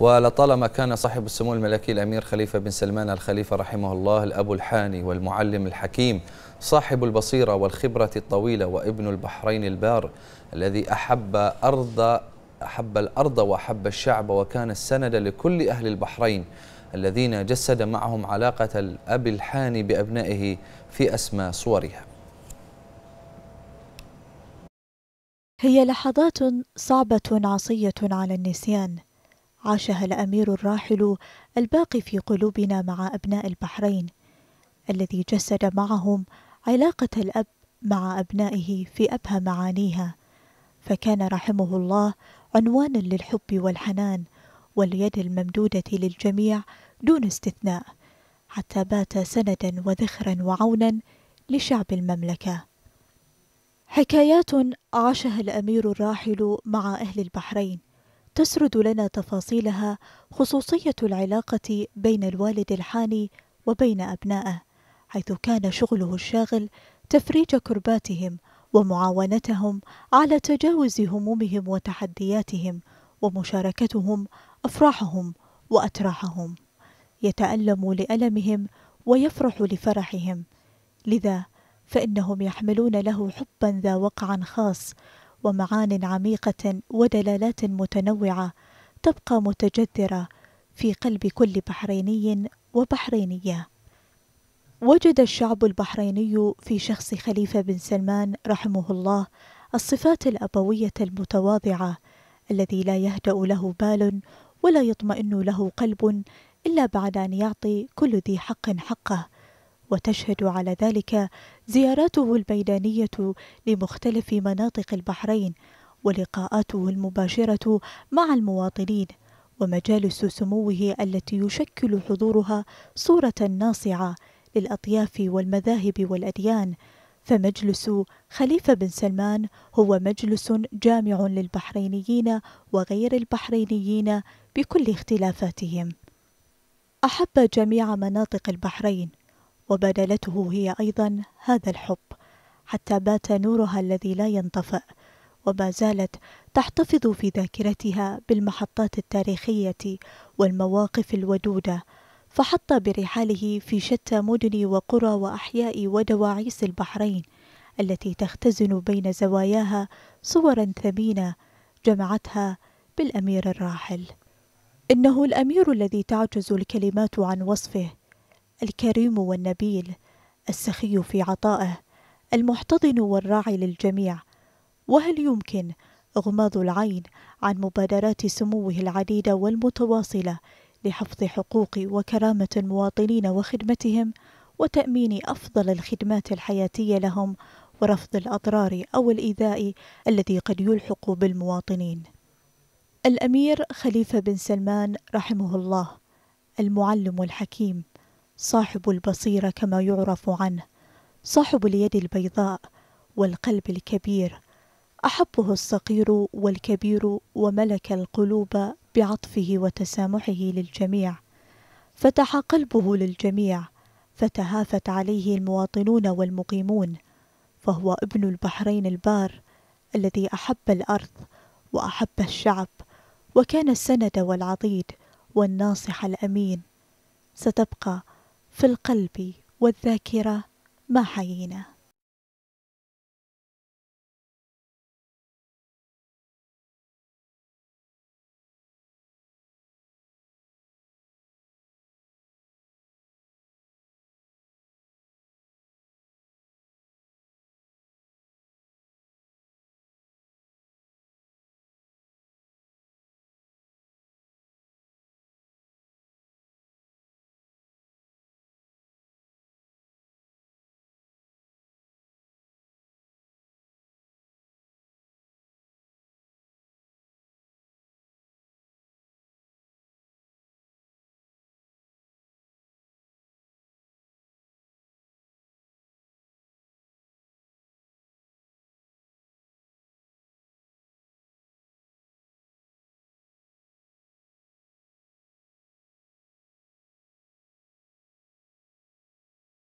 ولطالما كان صاحب السمو الملكي الأمير خليفة بن سلمان الخليفة رحمه الله الأب الحاني والمعلم الحكيم صاحب البصيرة والخبرة الطويلة وابن البحرين البار الذي أحب أرض أحب الأرض وأحب الشعب وكان السند لكل أهل البحرين الذين جسد معهم علاقة الأب الحاني بأبنائه في أسمى صورها. هي لحظات صعبة عصية على النسيان عاشها الأمير الراحل الباقي في قلوبنا مع أبناء البحرين الذي جسد معهم علاقة الأب مع أبنائه في أبهى معانيها فكان رحمه الله عنوانا للحب والحنان واليد الممدودة للجميع دون استثناء حتى بات سندا وذخرا وعونا لشعب المملكة. حكايات عاشها الأمير الراحل مع أهل البحرين. تسرد لنا تفاصيلها خصوصية العلاقة بين الوالد الحاني وبين أبنائه حيث كان شغله الشاغل تفريج كرباتهم ومعاونتهم على تجاوز همومهم وتحدياتهم ومشاركتهم أفراحهم وأتراحهم. يتألم لألمهم ويفرح لفرحهم. لذا فإنهم يحملون له حبا ذا وقع خاص ومعان عميقة ودلالات متنوعة تبقى متجذرة في قلب كل بحريني وبحرينية. وجد الشعب البحريني في شخص خليفة بن سلمان رحمه الله الصفات الأبوية المتواضعة الذي لا يهدأ له بال ولا يطمئن له قلب إلا بعد أن يعطي كل ذي حق حقه. وتشهد على ذلك زياراته الميدانية لمختلف مناطق البحرين ولقاءاته المباشرة مع المواطنين ومجالس سموه التي يشكل حضورها صورة ناصعة للأطياف والمذاهب والأديان. فمجلس خليفة بن سلمان هو مجلس جامع للبحرينيين وغير البحرينيين بكل اختلافاتهم. أحب جميع مناطق البحرين وبدلته هي أيضا هذا الحب حتى بات نورها الذي لا ينطفأ وما زالت تحتفظ في ذاكرتها بالمحطات التاريخية والمواقف الودودة فحط برحاله في شتى مدن وقرى وأحياء ودواعيس البحرين التي تختزن بين زواياها صورا ثمينة جمعتها بالأمير الراحل. إنه الأمير الذي تعجز الكلمات عن وصفه الكريم والنبيل السخي في عطائه المحتضن والراعي للجميع وهل يمكن إغماض العين عن مبادرات سموه العديدة والمتواصلة لحفظ حقوق وكرامة المواطنين وخدمتهم وتأمين أفضل الخدمات الحياتية لهم ورفض الأضرار أو الإيذاء الذي قد يلحق بالمواطنين. الأمير خليفة بن سلمان رحمه الله المعلم الحكيم صاحب البصيرة كما يعرف عنه صاحب اليد البيضاء والقلب الكبير. أحبه الصغير والكبير وملك القلوب بعطفه وتسامحه للجميع. فتح قلبه للجميع فتهافت عليه المواطنون والمقيمون. فهو ابن البحرين البار الذي أحب الأرض وأحب الشعب وكان السند والعضيد والناصح الأمين. ستبقى في القلب والذاكرة ما حيينا